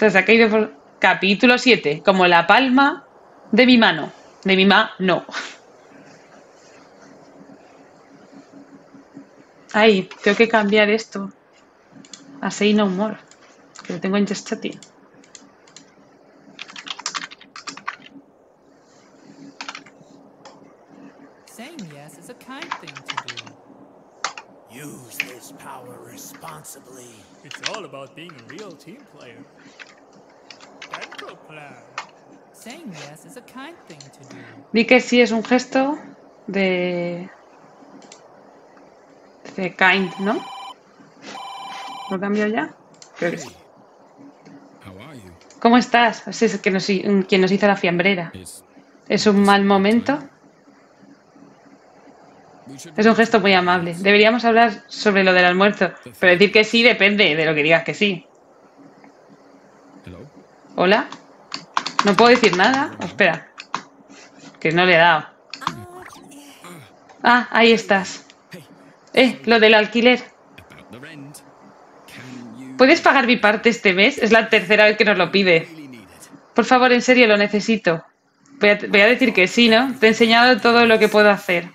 Caído por capítulo 7, como la palma de mi mano. De mi ma, no. Ay, tengo que cambiar esto. A Say No More. Que lo tengo en Just Chatting. Saying yes is a kind thing to do. Use this power responsibly. It's all about being a real team player. Plan. Saying yes is a kind thing to do. Di que sí es un gesto de. de kind, ¿no? ¿Lo cambio ya? Creo que sí. How are you? ¿Cómo estás? Es que nos, quien nos hizo la fiambrera. ¿Es un mal momento? Es un gesto muy amable. Deberíamos hablar sobre lo del almuerzo, pero decir que sí depende de lo que digas que sí. ¿Hola? ¿No puedo decir nada? Oh, espera. Que no le he dado. Ah, ahí estás. Eh, lo del alquiler. ¿Puedes pagar mi parte este mes? Es la tercera vez que nos lo pide. Por favor, en serio, lo necesito. Voy a, voy a decir que sí, ¿no? Te he enseñado todo lo que puedo hacer.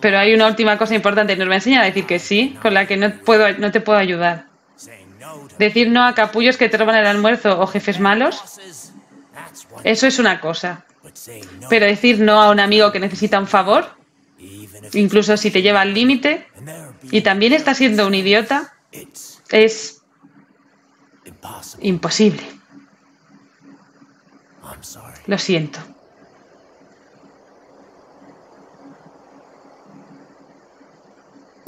Pero hay una última cosa importante. Nos va a enseñar a decir que sí, con la que no, puedo, no te puedo ayudar. Decir no a capullos que te roban el almuerzo o jefes malos, eso es una cosa. Pero decir no a un amigo que necesita un favor, incluso si te lleva al límite, y también está siendo un idiota, es imposible. Lo siento. I know this is all.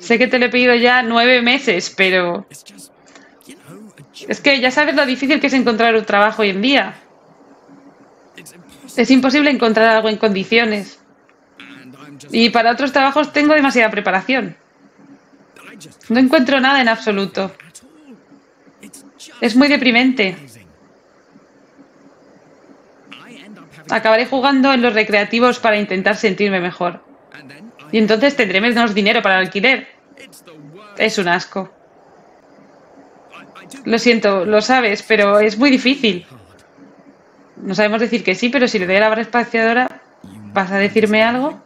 Sé que te lo he pedido ya nueve meses, pero es que ya sabes lo difícil que es encontrar un trabajo hoy en día. Es imposible encontrar algo en condiciones. Y para otros trabajos tengo demasiada preparación. No encuentro nada en absoluto. Es muy deprimente. Acabaré jugando en los recreativos para intentar sentirme mejor. Y entonces tendré menos dinero para el alquiler. Es un asco. Lo siento, lo sabes, pero es muy difícil. No sabemos decir que sí, pero si le doy a la barra espaciadora, ¿vas a decirme algo?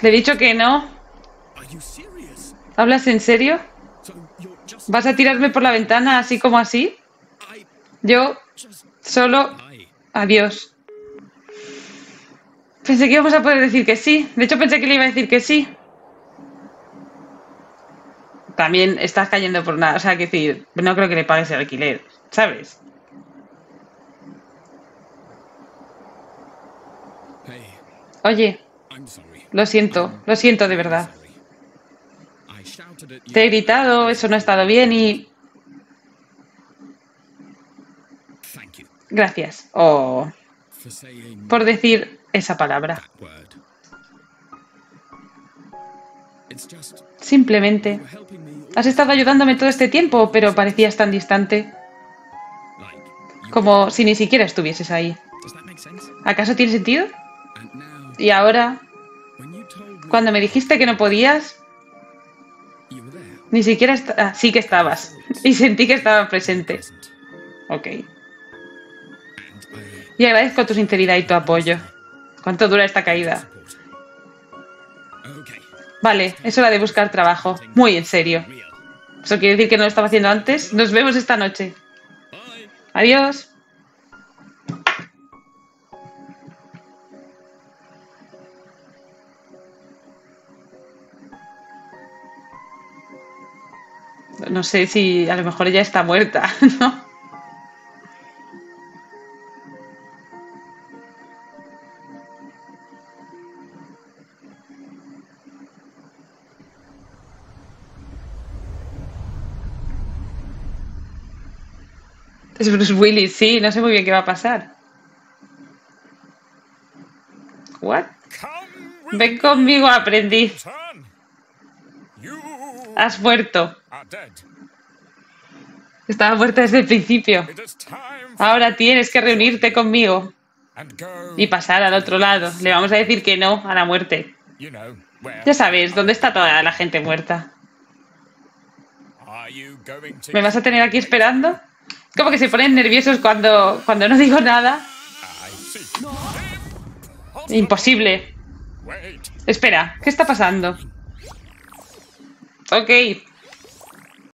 Le he dicho que no. ¿Hablas en serio? ¿Vas a tirarme por la ventana así como así? Yo solo... Adiós. Pensé que íbamos a poder decir que sí. De hecho, pensé que le iba a decir que sí. También estás cayendo por nada. O sea, que decir, no creo que le pagues el alquiler. ¿Sabes? Oye, lo siento. Lo siento de verdad. Te he gritado, eso no ha estado bien y... Gracias. O for saying por decir esa palabra. Simplemente. Has estado ayudándome todo este tiempo, pero parecías tan distante, como si ni siquiera estuvieses ahí. ¿Acaso tiene sentido? Y ahora, cuando me dijiste que no podías, ni siquiera... ah, sí que estabas. Y sentí que estaba presente. Present. Ok. Y agradezco tu sinceridad y tu apoyo. ¿Cuánto dura esta caída? Vale, es hora de buscar trabajo. Muy en serio. ¿Eso quiere decir que no lo estaba haciendo antes? Nos vemos esta noche. Adiós. No sé si a lo mejor ella está muerta, ¿no? Es Bruce Willis, sí, no sé muy bien qué va a pasar. What? Ven conmigo, aprendiz. Has muerto. Estaba muerta desde el principio. Ahora tienes que reunirte conmigo y pasar al otro lado. Le vamos a decir que no a la muerte. Ya sabes, ¿dónde está toda la gente muerta? ¿Me vas a tener aquí esperando? Como que se ponen nerviosos cuando, cuando no digo nada. Imposible. Espera, ¿qué está pasando? Ok,